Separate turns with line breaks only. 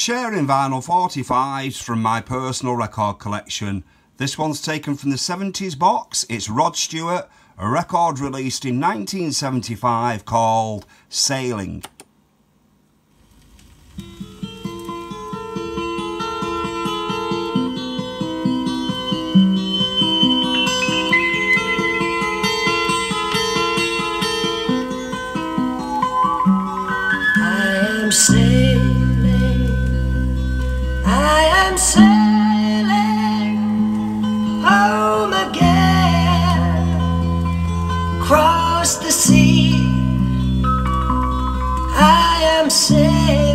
Sharing vinyl 45s from my personal record collection. This one's taken from the 70s box. It's Rod Stewart, a record released in 1975 called Sailing. I am saved.